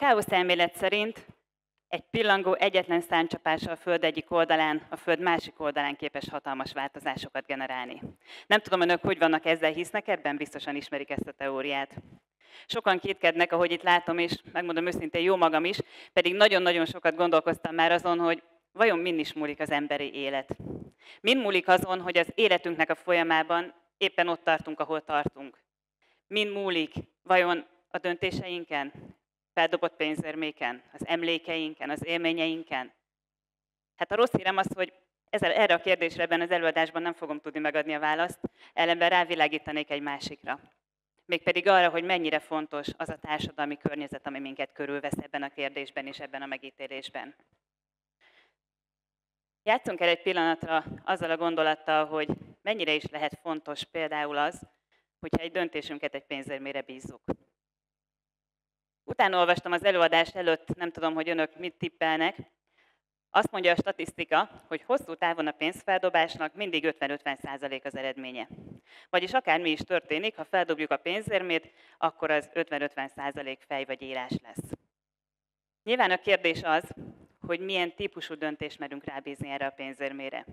káosz elmélet szerint egy pillangó egyetlen száncsapása a Föld egyik oldalán, a Föld másik oldalán képes hatalmas változásokat generálni. Nem tudom, önök hogy vannak ezzel, hisznek ebben? Biztosan ismerik ezt a teóriát. Sokan kétkednek, ahogy itt látom, és megmondom őszintén, jó magam is, pedig nagyon-nagyon sokat gondolkoztam már azon, hogy vajon min is múlik az emberi élet. Min múlik azon, hogy az életünknek a folyamában éppen ott tartunk, ahol tartunk. Min múlik vajon a döntéseinken, feldobott pénzérméken, az emlékeinken, az élményeinken? Hát a rossz hírem az, hogy ezzel, erre a kérdésre ebben az előadásban nem fogom tudni megadni a választ, ellenben rávilágítanék egy másikra. Mégpedig arra, hogy mennyire fontos az a társadalmi környezet, ami minket körülvesz ebben a kérdésben és ebben a megítélésben. Játszunk el egy pillanatra azzal a gondolattal, hogy mennyire is lehet fontos például az, hogyha egy döntésünket egy pénzérmére bízzuk. Utána olvastam az előadás előtt, nem tudom, hogy önök mit tippelnek. Azt mondja a statisztika, hogy hosszú távon a pénzfeldobásnak mindig 50-50% az eredménye. Vagyis akármi is történik, ha feldobjuk a pénzérmét, akkor az 50-50% fej vagy írás lesz. Nyilván a kérdés az, hogy milyen típusú döntést merünk rábízni erre a pénzérmére.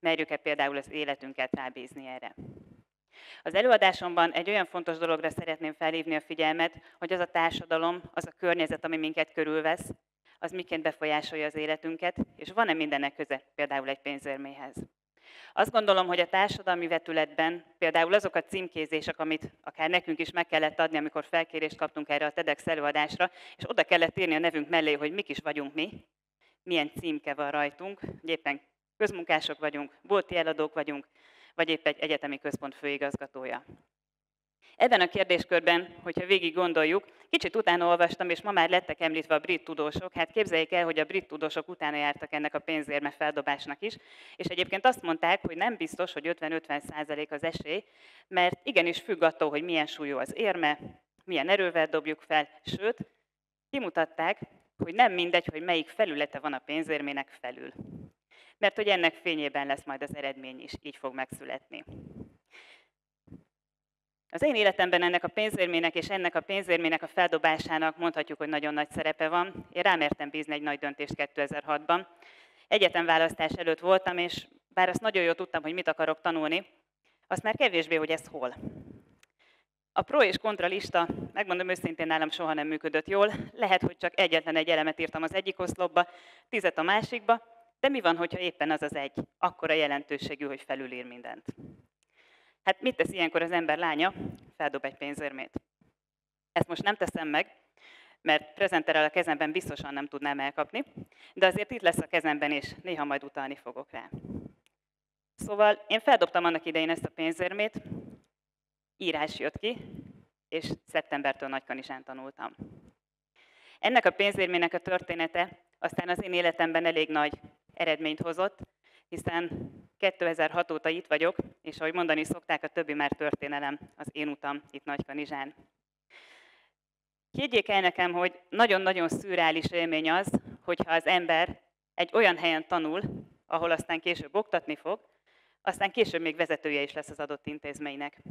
Merjük-e például az életünket rábízni erre? Az előadásomban egy olyan fontos dologra szeretném felhívni a figyelmet, hogy az a társadalom, az a környezet, ami minket körülvesz, az miként befolyásolja az életünket, és van-e mindennek köze például egy pénzérméhez. Azt gondolom, hogy a társadalmi vetületben például azok a címkézések, amit akár nekünk is meg kellett adni, amikor felkérést kaptunk erre a TEDx előadásra, és oda kellett írni a nevünk mellé, hogy mik is vagyunk mi, milyen címke van rajtunk, hogy éppen közmunkások vagyunk, bolti eladók vagyunk, vagy épp egy egyetemi központ főigazgatója. Ebben a kérdéskörben, hogyha végig gondoljuk, kicsit utána olvastam, és ma már lettek említve a brit tudósok, hát képzeljék el, hogy a brit tudósok utána jártak ennek a pénzérme feldobásnak is, és egyébként azt mondták, hogy nem biztos, hogy 50-50 százalék az esély, mert igenis függ attól, hogy milyen súlyú az érme, milyen erővel dobjuk fel, sőt, kimutatták, hogy nem mindegy, hogy melyik felülete van a pénzérmének felül. Mert hogy ennek fényében lesz majd az eredmény is, így fog megszületni. Az én életemben ennek a pénzérmének és ennek a pénzérmének a feldobásának mondhatjuk, hogy nagyon nagy szerepe van. Én rámertem bízni egy nagy döntést 2006-ban. Egyetemválasztás előtt voltam, és bár azt nagyon jól tudtam, hogy mit akarok tanulni, azt már kevésbé, hogy ez hol. A pro és kontra lista, megmondom őszintén, nálam soha nem működött jól. Lehet, hogy csak egyetlen egy elemet írtam az egyik oszlopba, tizet a másikba, de mi van, hogyha éppen az az egy, akkora jelentőségű, hogy felülír mindent? Hát mit tesz ilyenkor az ember lánya? Feldob egy pénzérmét. Ezt most nem teszem meg, mert prezenterrel a kezemben biztosan nem tudnám elkapni, de azért itt lesz a kezemben, és néha majd utalni fogok rá. Szóval én feldobtam annak idején ezt a pénzérmét, írás jött ki, és szeptembertől Nagykanizsán tanultam. Ennek a pénzérmének a története aztán az én életemben elég nagy eredményt hozott, hiszen 2006 óta itt vagyok, és ahogy mondani szokták, a többi már történelem, az én utam itt Nagykanizsán. Higgyék el nekem, hogy nagyon-nagyon szürreális élmény az, hogyha az ember egy olyan helyen tanul, ahol aztán később oktatni fog, aztán később még vezetője is lesz az adott intézménynek.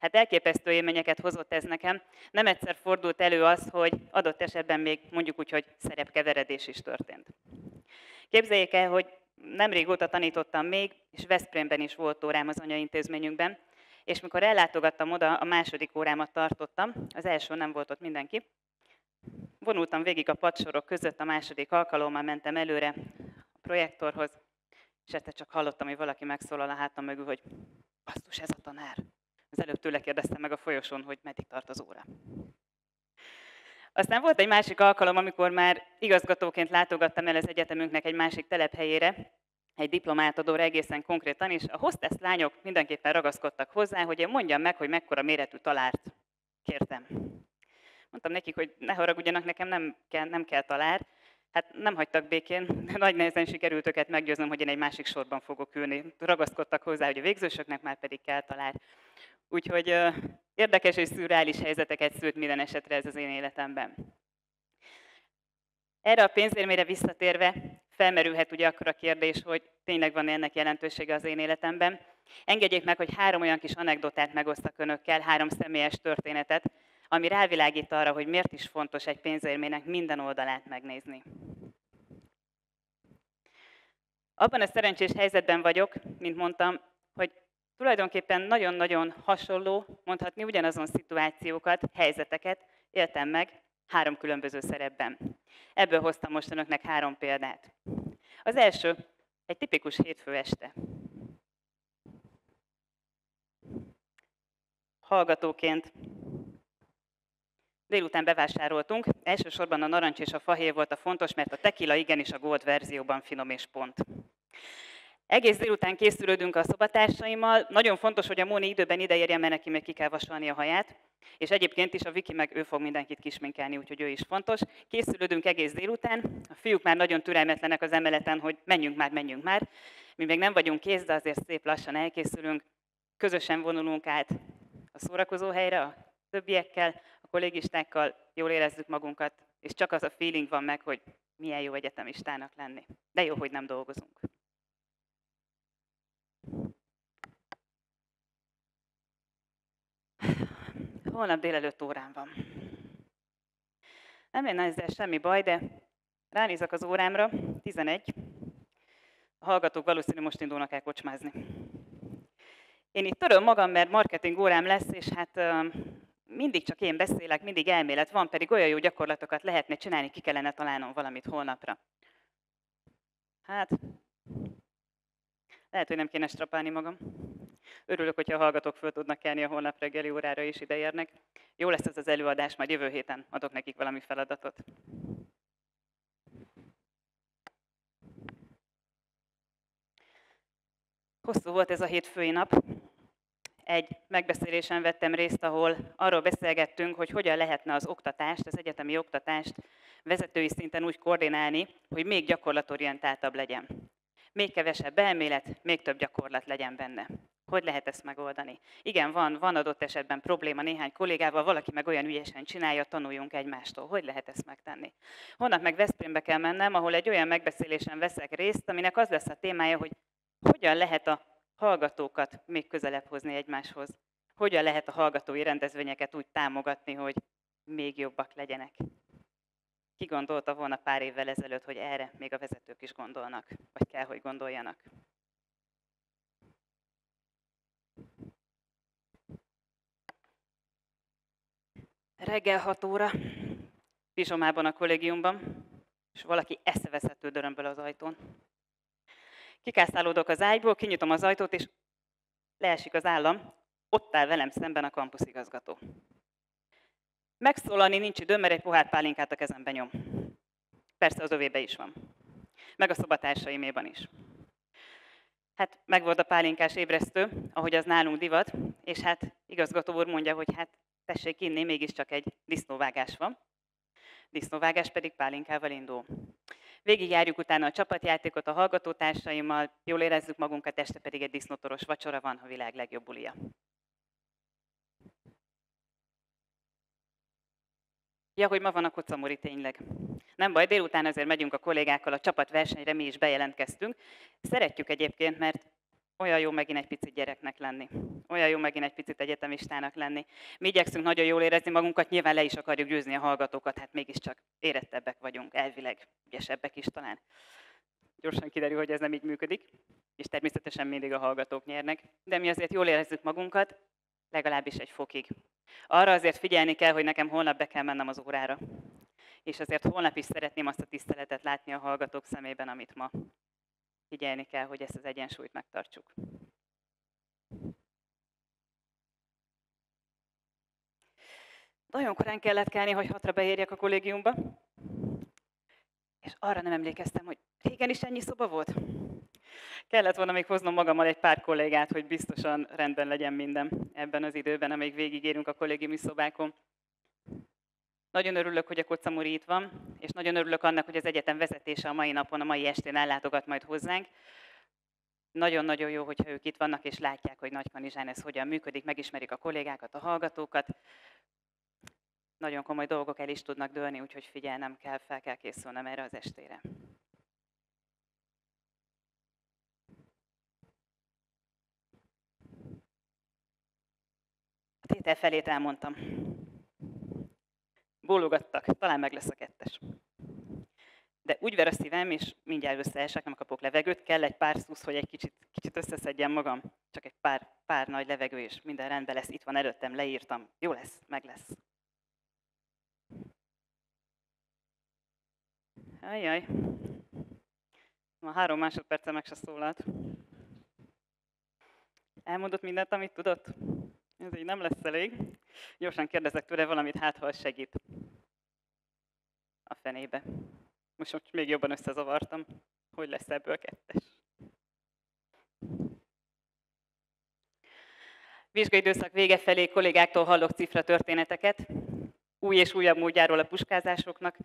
Hát elképesztő élményeket hozott ez nekem. Nem egyszer fordult elő az, hogy adott esetben még mondjuk úgy, hogy szerepkeveredés is történt. Képzeljék el, hogy nem régóta tanítottam még, és Veszprémben is volt órám az anyaintézményünkben, és mikor ellátogattam oda, a második órámat tartottam, az első nem volt ott mindenki, vonultam végig a padsorok között, a második alkalommal mentem előre a projektorhoz, és egyszer csak hallottam, hogy valaki megszólal a hátam mögül, hogy basztus, ez a tanár. Az előbb tőle kérdeztem meg a folyosón, hogy meddig tart az óra. Aztán volt egy másik alkalom, amikor már igazgatóként látogattam el az egyetemünknek egy másik telephelyére, egy diplomátadóra egészen konkrétan, és a hostess lányok mindenképpen ragaszkodtak hozzá, hogy én mondjam meg, hogy mekkora méretű talárt kértem. Mondtam nekik, hogy ne haragudjanak, nekem nem kell, nem kell talár, Hát nem hagytak békén, nagy nehezen sikerült őket meggyőznöm, hogy én egy másik sorban fogok ülni. Ragaszkodtak hozzá, hogy a végzősöknek már pedig kell talál. Úgyhogy érdekes és szürreális helyzeteket szült minden esetre ez az én életemben. Erre a pénzérmére visszatérve felmerülhet ugye akkor a kérdés, hogy tényleg van ennek jelentősége az én életemben. Engedjék meg, hogy három olyan kis anekdotát megosztak önökkel, három személyes történetet, ami rávilágít arra, hogy miért is fontos egy pénzérmének minden oldalát megnézni. Abban a szerencsés helyzetben vagyok, mint mondtam, hogy tulajdonképpen nagyon-nagyon hasonló, mondhatni ugyanazon szituációkat, helyzeteket éltem meg három különböző szerepben. Ebből hoztam most önöknek három példát. Az első, egy tipikus hétfő este. Hallgatóként Délután bevásároltunk, elsősorban a narancs és a fahéj volt a fontos, mert a tequila igenis a gold verzióban finom és pont. Egész délután készülődünk a szobatársaimmal. Nagyon fontos, hogy a Móni időben ideérjen, mert neki még ki kell vasalni a haját. És egyébként is a Viki meg ő fog mindenkit kisminkelni, úgyhogy ő is fontos. Készülődünk egész délután. A fiúk már nagyon türelmetlenek az emeleten, hogy menjünk már, menjünk már. Mi még nem vagyunk kész, de azért szép lassan elkészülünk. Közösen vonulunk át a szórakozó helyre, a többiekkel, a kollégistákkal, jól érezzük magunkat, és csak az a feeling van meg, hogy milyen jó egyetemistának lenni. De jó, hogy nem dolgozunk. Holnap délelőtt órán van. Nem lenne ezzel semmi baj, de ránézek az órámra, 11. A hallgatók valószínűleg most indulnak el kocsmázni. Én itt töröm magam, mert marketing órám lesz, és hát mindig csak én beszélek, mindig elmélet van, pedig olyan jó gyakorlatokat lehetne csinálni, ki kellene találnom valamit holnapra. Hát, lehet, hogy nem kéne strapálni magam. Örülök, hogyha a hallgatók föl tudnak kelni a holnap reggeli órára is ideérnek. Jó lesz ez az előadás, majd jövő héten adok nekik valami feladatot. Hosszú volt ez a hétfői nap. Egy megbeszélésen vettem részt, ahol arról beszélgettünk, hogy hogyan lehetne az oktatást, az egyetemi oktatást vezetői szinten úgy koordinálni, hogy még gyakorlatorientáltabb legyen. Még kevesebb elmélet, még több gyakorlat legyen benne. Hogy lehet ezt megoldani? Igen, van, van adott esetben probléma néhány kollégával, valaki meg olyan ügyesen csinálja, tanuljunk egymástól. Hogy lehet ezt megtenni? Holnap meg Veszprémbe kell mennem, ahol egy olyan megbeszélésen veszek részt, aminek az lesz a témája, hogy hogyan lehet a hallgatókat még közelebb hozni egymáshoz. Hogyan lehet a hallgatói rendezvényeket úgy támogatni, hogy még jobbak legyenek. Ki gondolta volna pár évvel ezelőtt, hogy erre még a vezetők is gondolnak, vagy kell, hogy gondoljanak. Reggel 6 óra, pizsomában a kollégiumban, és valaki eszeveszettő dörömből az ajtón. Kikászálódok az ágyból, kinyitom az ajtót, és leesik az állam, ott áll velem szemben a kampuszigazgató. Megszólalni nincs időm, mert egy pohár pálinkát a kezembe nyom. Persze az övébe is van. Meg a szobatársaiméban is. Hát meg volt a pálinkás ébresztő, ahogy az nálunk divat, és hát igazgató úr mondja, hogy hát tessék inni, mégiscsak egy disznóvágás van. Disznóvágás pedig pálinkával indul. Végigjárjuk utána a csapatjátékot a hallgatótársaimmal, jól érezzük magunkat, este pedig egy disznótoros vacsora van, a világ legjobb bulia. Ja, hogy ma van a kocamori tényleg. Nem baj, délután azért megyünk a kollégákkal a csapatversenyre, mi is bejelentkeztünk. Szeretjük egyébként, mert olyan jó megint egy picit gyereknek lenni. Olyan jó megint egy picit egyetemistának lenni. Mi igyekszünk nagyon jól érezni magunkat, nyilván le is akarjuk győzni a hallgatókat, hát mégiscsak érettebbek vagyunk, elvileg ügyesebbek is talán. Gyorsan kiderül, hogy ez nem így működik, és természetesen mindig a hallgatók nyernek, de mi azért jól érezzük magunkat, legalábbis egy fokig. Arra azért figyelni kell, hogy nekem holnap be kell mennem az órára. És azért holnap is szeretném azt a tiszteletet látni a hallgatók szemében, amit ma. Figyelni kell, hogy ezt az egyensúlyt megtartsuk. Nagyon korán kellett kelni, hogy hatra beérjek a kollégiumba. És arra nem emlékeztem, hogy régen is ennyi szoba volt. Kellett volna még hoznom magammal egy pár kollégát, hogy biztosan rendben legyen minden ebben az időben, amíg végigérünk a kollégiumi szobákon. Nagyon örülök, hogy a Kocamuri itt van, és nagyon örülök annak, hogy az egyetem vezetése a mai napon, a mai estén ellátogat majd hozzánk. Nagyon-nagyon jó, hogyha ők itt vannak, és látják, hogy Nagykanizsán ez hogyan működik, megismerik a kollégákat, a hallgatókat. Nagyon komoly dolgok el is tudnak dőlni, úgyhogy figyelnem kell, fel kell készülnem erre az estére. Szinte felét elmondtam. Bólogattak, talán meg lesz a kettes. De úgy ver a szívem, és mindjárt összeesek, nem kapok levegőt, kell egy pár szusz, hogy egy kicsit, kicsit összeszedjem magam. Csak egy pár, pár nagy levegő, és minden rendben lesz. Itt van előttem, leírtam. Jó lesz, meg lesz. Ajjaj. Ma három másodperce meg se szólalt. Elmondott mindent, amit tudott? Ez így nem lesz elég. Gyorsan kérdezek tőle valamit, hát ha segít. Fenébe. Most, most még jobban összezavartam. Hogy lesz ebből kettes? Vizsgai időszak vége felé kollégáktól hallok cifra történeteket, új és újabb módjáról a puskázásoknak,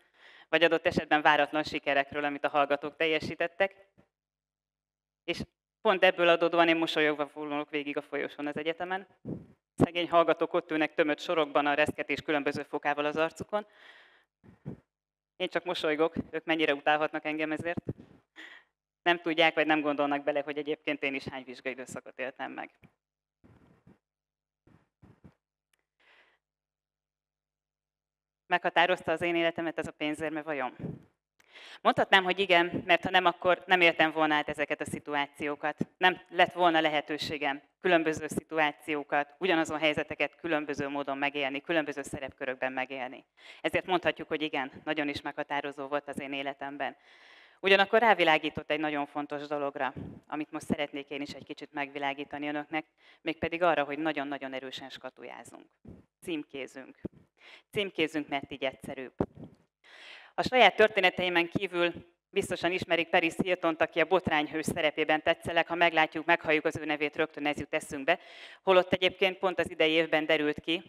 vagy adott esetben váratlan sikerekről, amit a hallgatók teljesítettek. És pont ebből adódóan én mosolyogva fordulok végig a folyosón az egyetemen. Szegény hallgatók ott ülnek tömött sorokban a reszketés különböző fokával az arcukon. Én csak mosolygok, ők mennyire utálhatnak engem ezért. Nem tudják, vagy nem gondolnak bele, hogy egyébként én is hány vizsgai időszakot éltem meg. Meghatározta az én életemet ez a pénzérme vajon? Mondhatnám, hogy igen, mert ha nem, akkor nem értem volna át ezeket a szituációkat. Nem lett volna lehetőségem különböző szituációkat, ugyanazon helyzeteket különböző módon megélni, különböző szerepkörökben megélni. Ezért mondhatjuk, hogy igen, nagyon is meghatározó volt az én életemben. Ugyanakkor rávilágított egy nagyon fontos dologra, amit most szeretnék én is egy kicsit megvilágítani önöknek, mégpedig arra, hogy nagyon-nagyon erősen skatujázunk. Címkézünk. Címkézünk, mert így egyszerűbb. A saját történeteimen kívül biztosan ismerik Paris hilton aki a botrányhős szerepében tetszelek, ha meglátjuk, meghalljuk az ő nevét, rögtön ez jut eszünkbe. Holott egyébként pont az idei évben derült ki,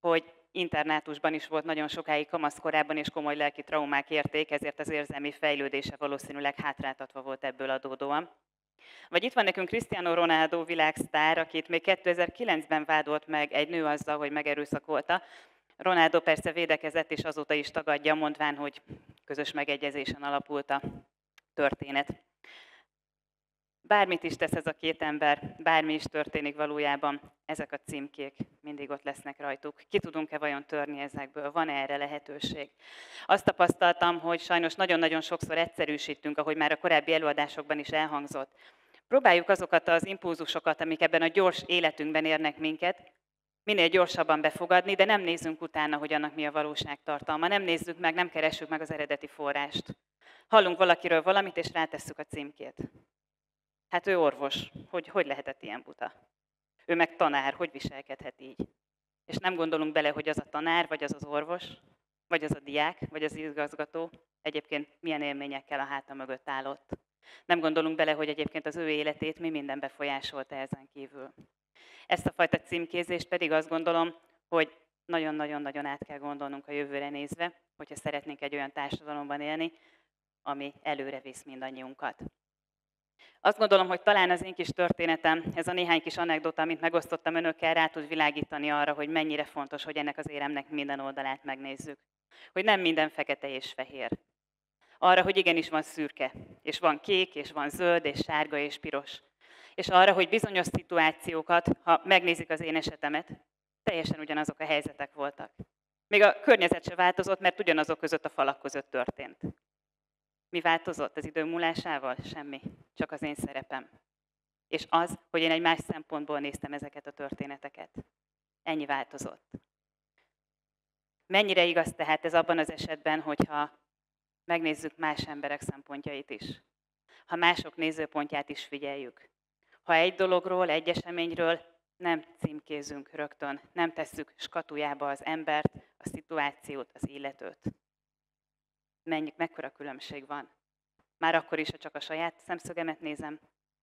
hogy internátusban is volt nagyon sokáig kamaszkorában, és komoly lelki traumák érték, ezért az érzelmi fejlődése valószínűleg hátráltatva volt ebből adódóan. Vagy itt van nekünk Cristiano Ronaldo világsztár, akit még 2009-ben vádolt meg egy nő azzal, hogy megerőszakolta, Ronaldo persze védekezett, és azóta is tagadja, mondván, hogy közös megegyezésen alapult a történet. Bármit is tesz ez a két ember, bármi is történik valójában, ezek a címkék mindig ott lesznek rajtuk. Ki tudunk-e vajon törni ezekből? Van-e erre lehetőség? Azt tapasztaltam, hogy sajnos nagyon-nagyon sokszor egyszerűsítünk, ahogy már a korábbi előadásokban is elhangzott. Próbáljuk azokat az impulzusokat, amik ebben a gyors életünkben érnek minket, minél gyorsabban befogadni, de nem nézzünk utána, hogy annak mi a valóság tartalma. Nem nézzük meg, nem keressük meg az eredeti forrást. Hallunk valakiről valamit, és rátesszük a címkét. Hát ő orvos, hogy, hogy lehetett ilyen buta? Ő meg tanár, hogy viselkedhet így? És nem gondolunk bele, hogy az a tanár, vagy az az orvos, vagy az a diák, vagy az igazgató egyébként milyen élményekkel a háta mögött állott. Nem gondolunk bele, hogy egyébként az ő életét mi minden befolyásolta ezen kívül. Ezt a fajta címkézést pedig azt gondolom, hogy nagyon-nagyon-nagyon át kell gondolnunk a jövőre nézve, hogyha szeretnénk egy olyan társadalomban élni, ami előre visz mindannyiunkat. Azt gondolom, hogy talán az én kis történetem, ez a néhány kis anekdota, amit megosztottam önökkel, rá tud világítani arra, hogy mennyire fontos, hogy ennek az éremnek minden oldalát megnézzük. Hogy nem minden fekete és fehér. Arra, hogy igenis van szürke, és van kék, és van zöld, és sárga, és piros és arra, hogy bizonyos szituációkat, ha megnézik az én esetemet, teljesen ugyanazok a helyzetek voltak. Még a környezet se változott, mert ugyanazok között a falak között történt. Mi változott az idő múlásával? Semmi. Csak az én szerepem. És az, hogy én egy más szempontból néztem ezeket a történeteket. Ennyi változott. Mennyire igaz tehát ez abban az esetben, hogyha megnézzük más emberek szempontjait is. Ha mások nézőpontját is figyeljük ha egy dologról, egy eseményről nem címkézünk rögtön, nem tesszük skatujába az embert, a szituációt, az illetőt. Mennyi, mekkora különbség van? Már akkor is, ha csak a saját szemszögemet nézem,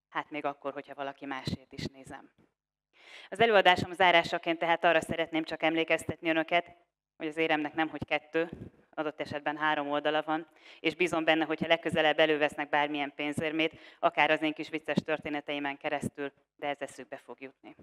hát még akkor, hogyha valaki másét is nézem. Az előadásom zárásaként tehát arra szeretném csak emlékeztetni önöket, hogy az éremnek nem hogy kettő, adott esetben három oldala van, és bízom benne, hogyha legközelebb elővesznek bármilyen pénzérmét, akár az én kis vicces történeteimen keresztül, de ez eszükbe fog jutni.